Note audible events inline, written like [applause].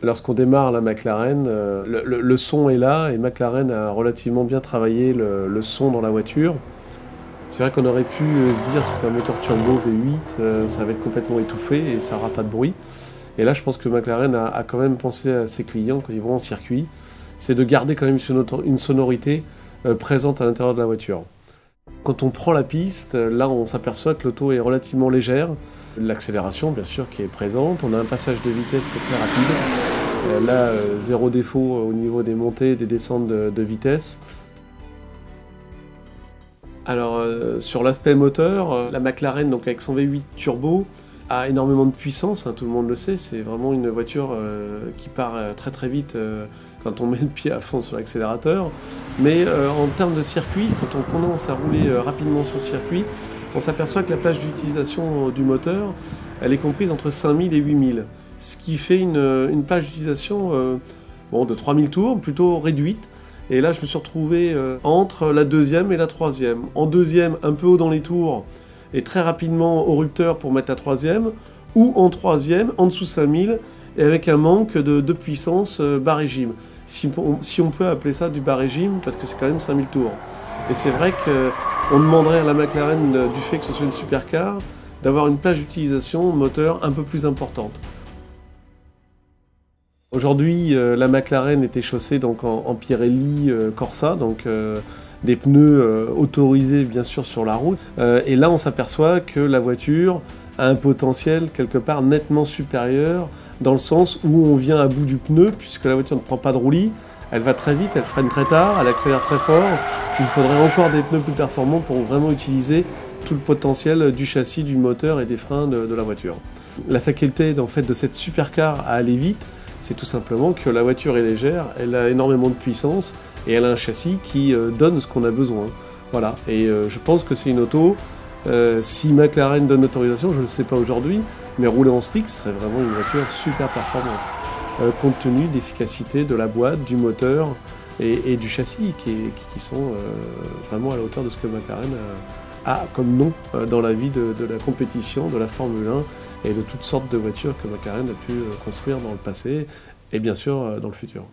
Lorsqu'on démarre la McLaren, euh, le, son est là et McLaren a relativement bien travaillé le, son dans la voiture. C'est vrai qu'on aurait pu euh, se dire c'est un moteur turbo V8, euh, ça va être complètement étouffé et ça n'aura pas de bruit. Et là, je pense que McLaren a, quand même pensé à ses clients quand ils vont en circuit, c'est de garder quand même une sonorité présente à l'intérieur de la voiture. Quand on prend la piste, là on s'aperçoit que l'auto est relativement légère. L'accélération bien sûr qui est présente, on a un passage de vitesse qui est très rapide. Euh, là, euh, zéro défaut au niveau des montées et des descentes de, vitesse. Alors euh, sur l'aspect moteur, la McLaren donc avec son V8 turbo a énormément de puissance, hein, tout le monde le sait, c'est vraiment une voiture qui part très très vite quand on [laughs] met le pied à fond sur l'accélérateur. Mais euh, en termes de circuit, quand on commence à rouler euh, rapidement sur le circuit, on s'aperçoit que la plage d'utilisation du moteur, elle est comprise entre 5000 et 8000. Ce qui fait une, plage d'utilisation euh, bon, de 3000 tours, plutôt réduite. Et là, je me suis retrouvé entre la deuxième et la troisième. En deuxième, un peu haut dans les tours, et très rapidement au rupteur pour mettre la troisième, ou en troisième, en dessous 5000, et avec un manque de, puissance euh, bas régime. Si on, peut appeler ça du bas régime, parce que c'est quand même 5000 tours. Et c'est vrai qu'on demanderait à la McLaren, euh, du fait que ce soit une supercar, d'avoir une plage d'utilisation moteur un peu plus importante. Aujourd'hui, euh, la McLaren était chaussée donc en, Pirelli Corsa, donc des pneus autorisés bien sûr sur la route. et là, on s'aperçoit que la voiture a un potentiel quelque part nettement supérieur dans le sens où on vient à bout du pneu, puisque la voiture ne prend pas de roulis, elle va très vite, elle freine très tard, elle accélère très fort. Il faudrait encore des pneus plus performants pour vraiment utiliser tout le potentiel du châssis, du moteur et des freins de, la voiture. La faculté en fait, de cette supercar à aller vite, c'est tout simplement que la voiture est légère, elle a énormément de puissance et elle a un châssis qui euh, donne ce qu'on a besoin. Voilà, et euh, je pense que c'est une auto euh, si McLaren donne l'autorisation, je ne le sais pas aujourd'hui, mais rouler en stick serait vraiment une voiture super performante, compte tenu d'efficacité de la boîte, du moteur et, du châssis, qui, sont vraiment à la hauteur de ce que McLaren a, comme nom dans la vie de, la compétition, de la Formule 1 et de toutes sortes de voitures que McLaren a pu construire dans le passé et bien sûr dans le futur.